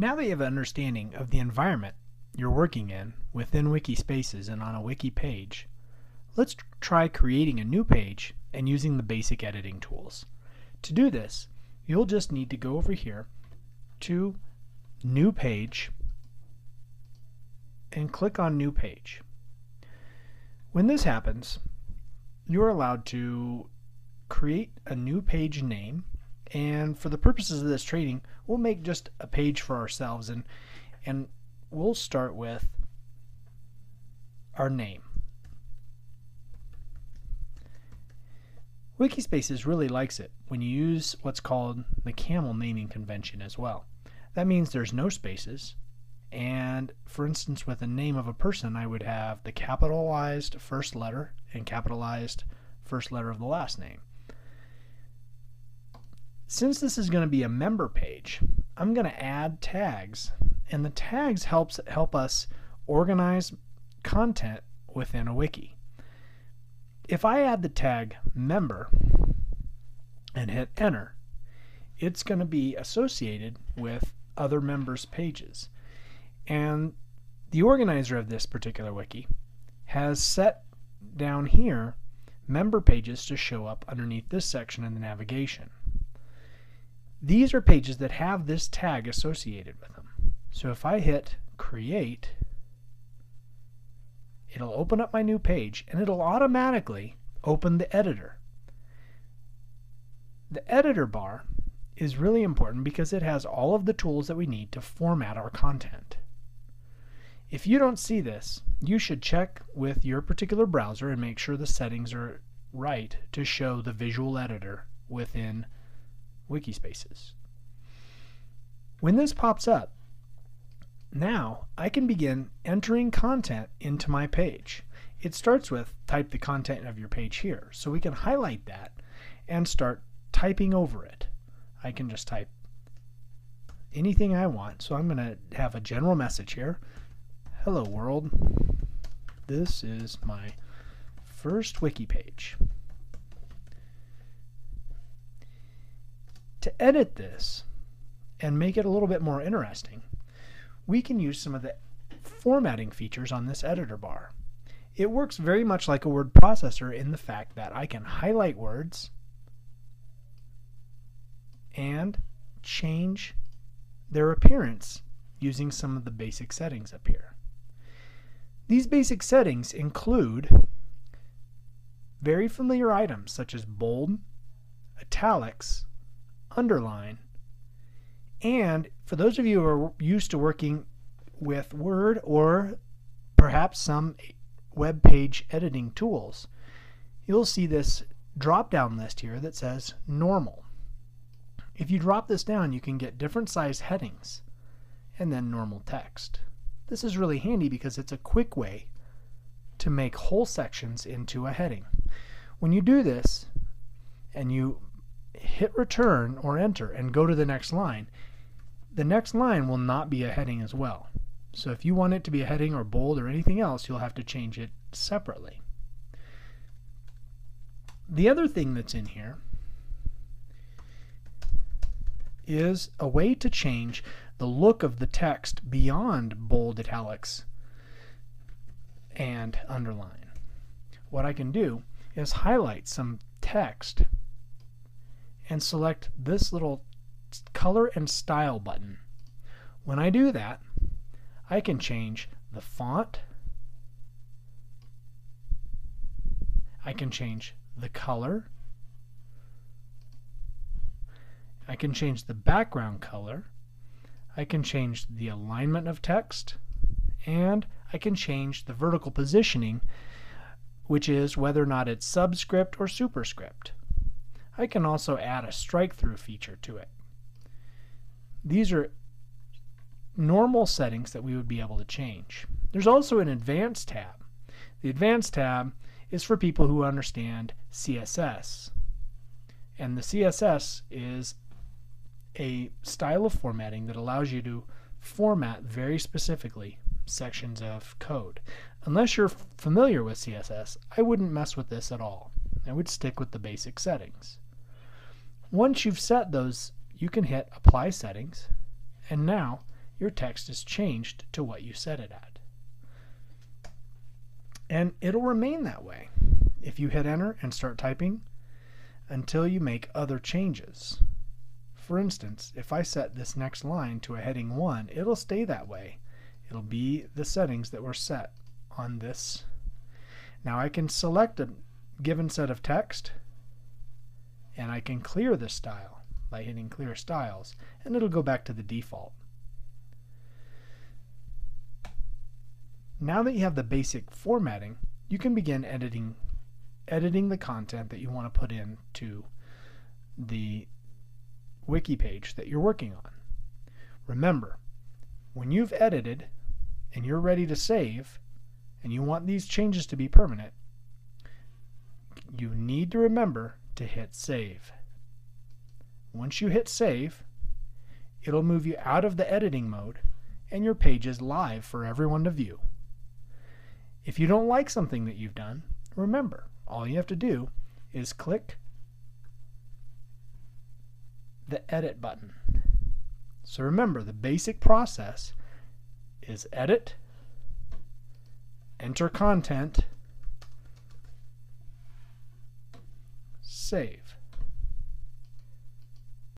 Now that you have an understanding of the environment you're working in within Wikispaces and on a wiki page, let's try creating a new page and using the basic editing tools. To do this, you'll just need to go over here to New Page and click on New Page. When this happens, you're allowed to create a new page name and for the purposes of this training we'll make just a page for ourselves and and we'll start with our name Wikispaces really likes it when you use what's called the camel naming convention as well. That means there's no spaces, and for instance, with the name of a person, I would have the capitalized first letter and capitalized first letter of the last name. Since this is going to be a member page, I'm going to add tags, and the tags helps help us organize content within a wiki if I add the tag member and hit enter, it's going to be associated with other members' pages. And the organizer of this particular wiki has set down here member pages to show up underneath this section in the navigation. These are pages that have this tag associated with them. So if I hit create, it'll open up my new page and it'll automatically open the editor. The editor bar is really important because it has all of the tools that we need to format our content. If you don't see this, you should check with your particular browser and make sure the settings are right to show the visual editor within Wikispaces. When this pops up, now I can begin entering content into my page. It starts with type the content of your page here. So we can highlight that and start typing over it. I can just type anything I want. So I'm going to have a general message here. Hello world. This is my first wiki page. To edit this and make it a little bit more interesting, we can use some of the formatting features on this editor bar. It works very much like a word processor in the fact that I can highlight words and change their appearance using some of the basic settings up here. These basic settings include very familiar items such as bold, italics, underline, and for those of you who are used to working with Word or perhaps some web page editing tools, you'll see this drop down list here that says normal. If you drop this down, you can get different size headings and then normal text. This is really handy because it's a quick way to make whole sections into a heading. When you do this and you hit return or enter and go to the next line, the next line will not be a heading as well. So if you want it to be a heading or bold or anything else, you'll have to change it separately. The other thing that's in here is a way to change the look of the text beyond bold italics and underline. What I can do is highlight some text and select this little color and style button. When I do that, I can change the font. I can change the color. I can change the background color. I can change the alignment of text. And I can change the vertical positioning, which is whether or not it's subscript or superscript. I can also add a strike-through feature to it. These are normal settings that we would be able to change. There's also an advanced tab. The advanced tab is for people who understand CSS. And the CSS is a style of formatting that allows you to format very specifically sections of code. Unless you're familiar with CSS, I wouldn't mess with this at all. I would stick with the basic settings. Once you've set those, you can hit Apply Settings, and now your text is changed to what you set it at. And it'll remain that way if you hit enter and start typing until you make other changes. For instance, if I set this next line to a heading 1, it'll stay that way. It'll be the settings that were set on this. Now I can select a given set of text and I can clear this style by hitting clear styles and it'll go back to the default. Now that you have the basic formatting, you can begin editing editing the content that you want to put into the wiki page that you're working on. Remember, when you've edited and you're ready to save and you want these changes to be permanent, you need to remember to hit save. Once you hit save, it'll move you out of the editing mode and your page is live for everyone to view. If you don't like something that you've done, remember, all you have to do is click the edit button. So remember, the basic process is edit, enter content, save.